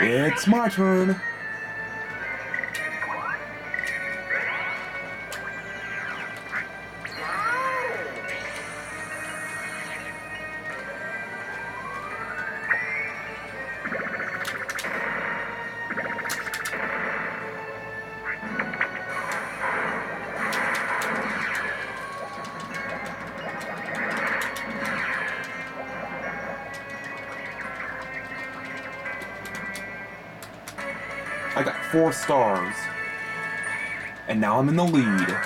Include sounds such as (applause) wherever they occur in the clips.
It's my turn. I got four stars. And now I'm in the lead.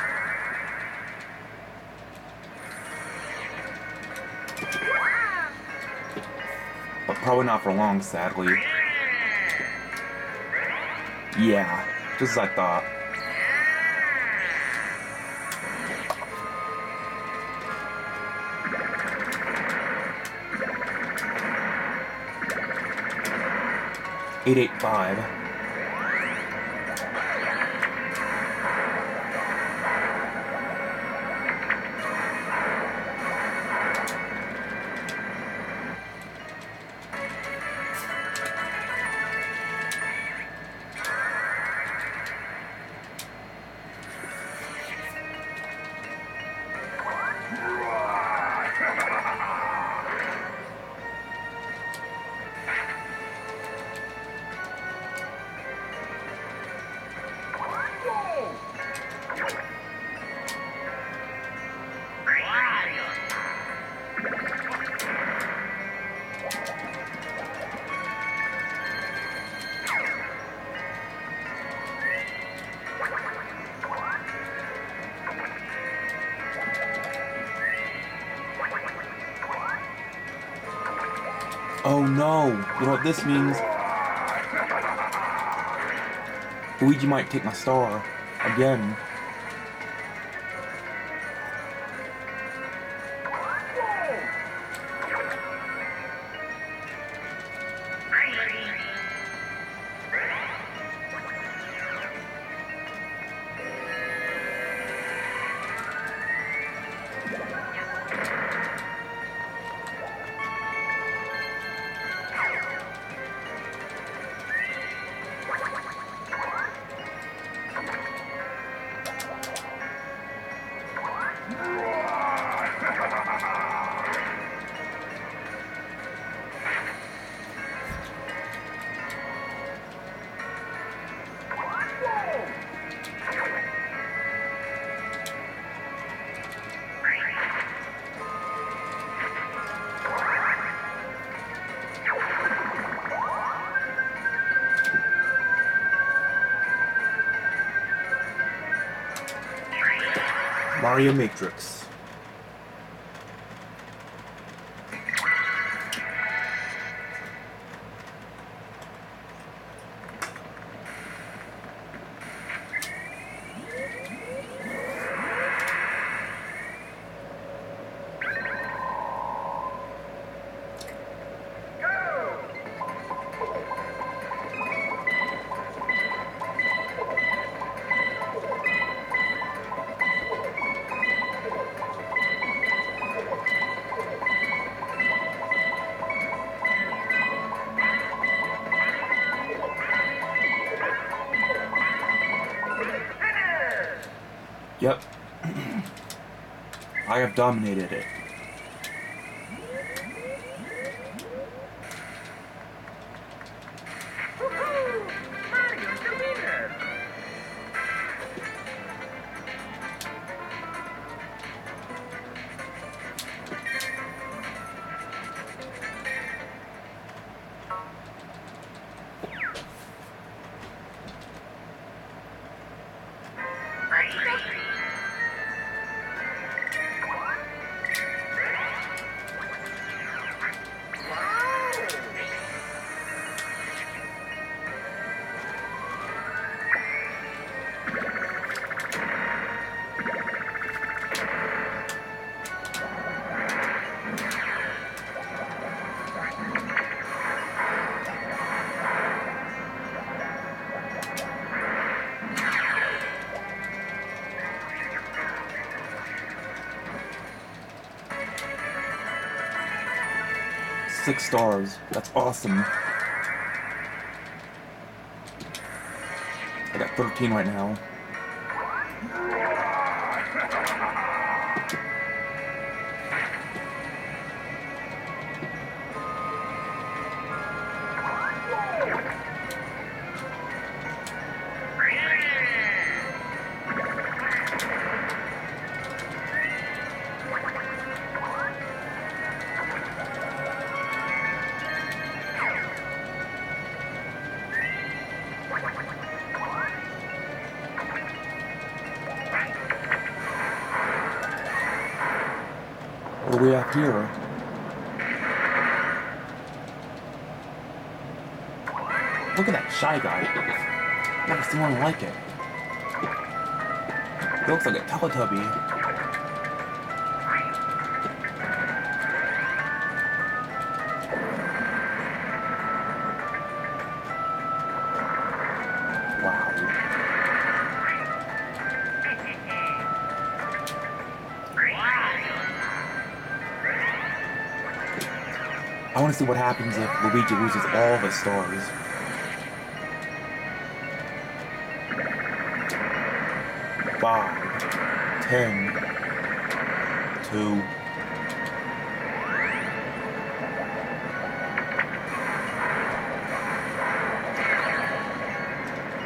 But probably not for long, sadly. Yeah, just as I thought. Eight eight five. Oh no! You know what this means? Luigi might take my star. Again. Mario Matrix. Yep. (clears throat) I have dominated it. The winner! six stars. That's awesome. I got 13 right now. Look at that shy guy. Never seen one like it. He looks like a Teletubby. See what happens if Luigi loses all of his stars. Five, ten, two,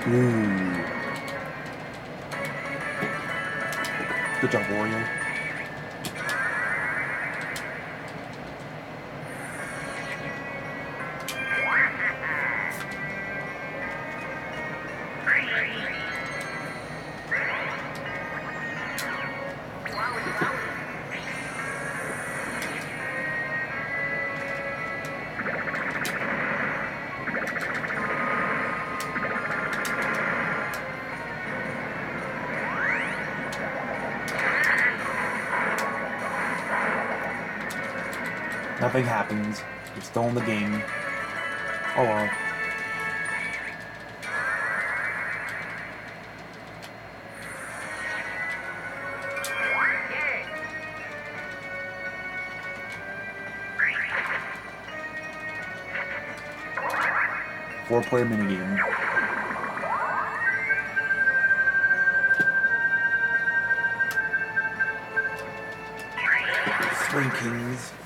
Ooh. Good job, Wario. Nothing happens. You're still in the game. Oh well. Four player minigame. Spring Kings.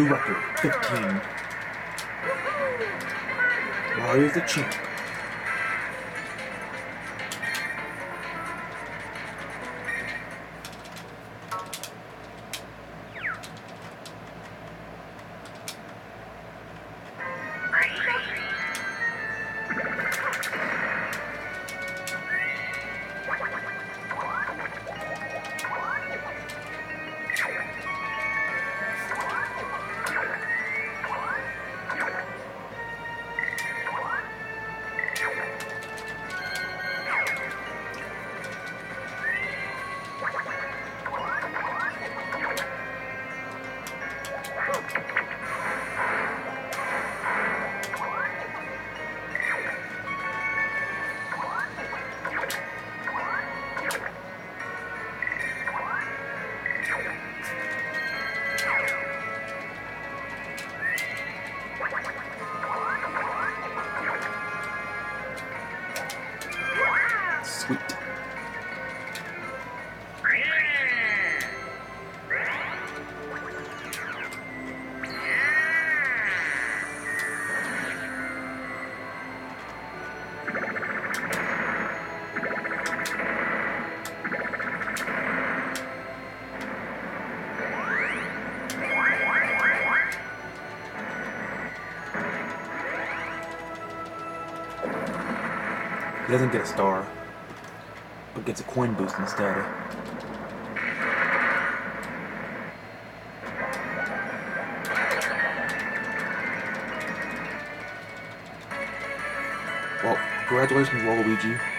New record, 15. Mario's the champ. He doesn't get a star, but gets a coin boost instead. Well, congratulations, Waluigi.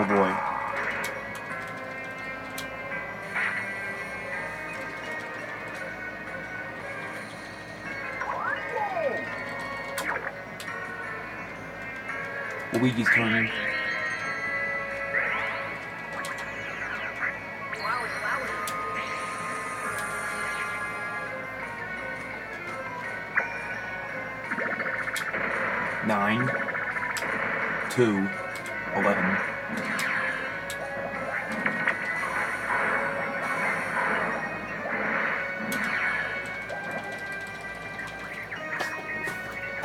Oh boy. Luigi's turn. Nine. Two.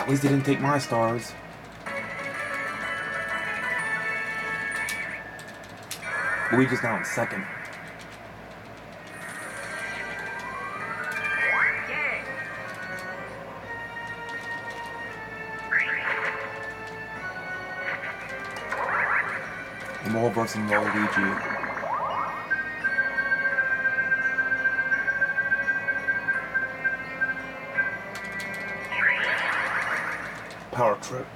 At least they didn't take my stars. Luigi's now in second. Yay! Mole versus Waluigi. Power trip.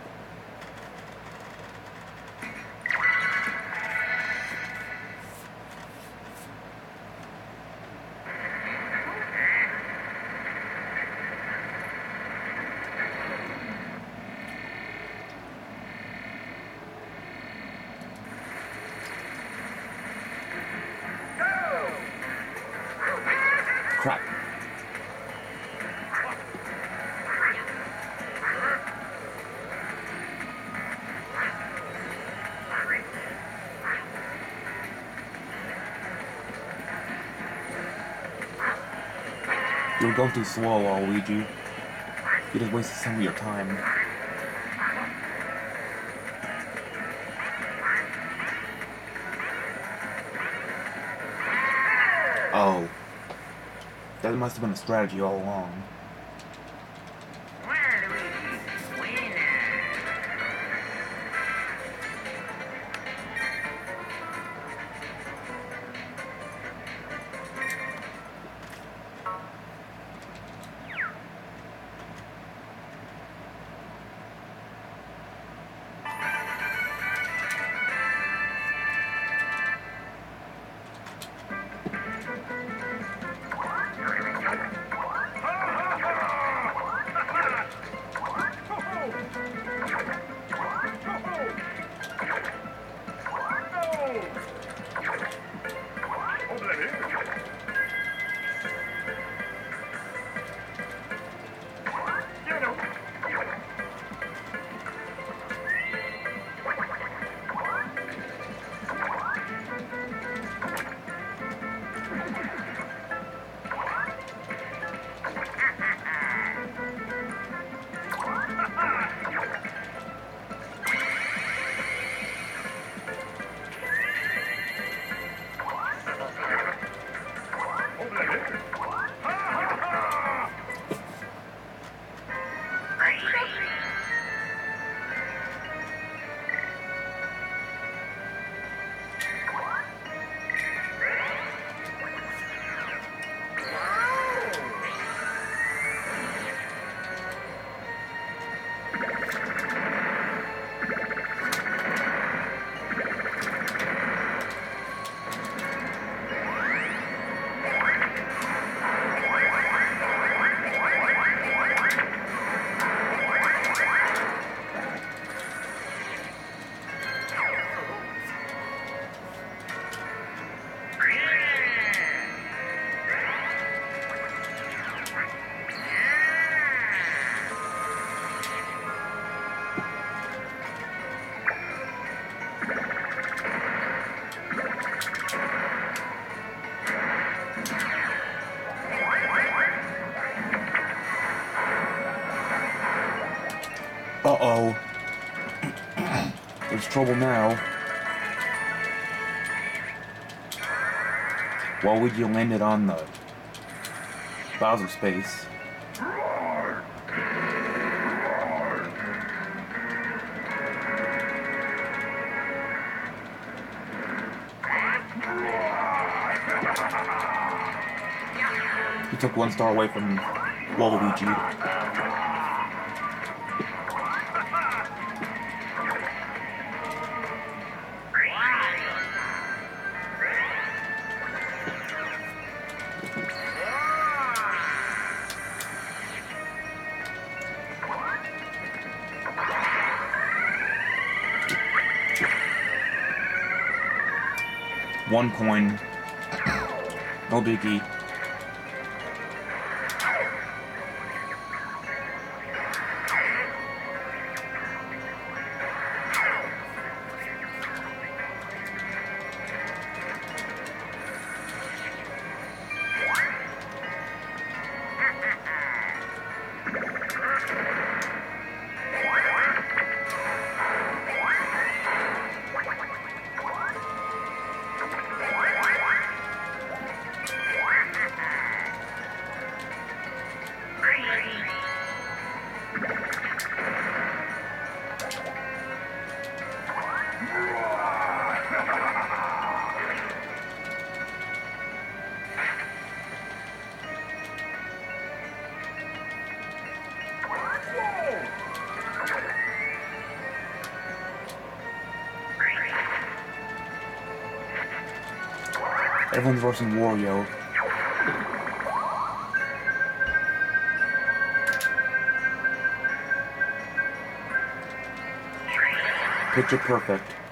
You're going too slow, Waluigi. You just wasted some of your time. Oh. That must have been a strategy all along. Uh-oh. There's trouble now. Waluigi landed on the Bowser space. He took one star away from Waluigi. One coin. No biggie. Everyone's versing Wario. Picture perfect.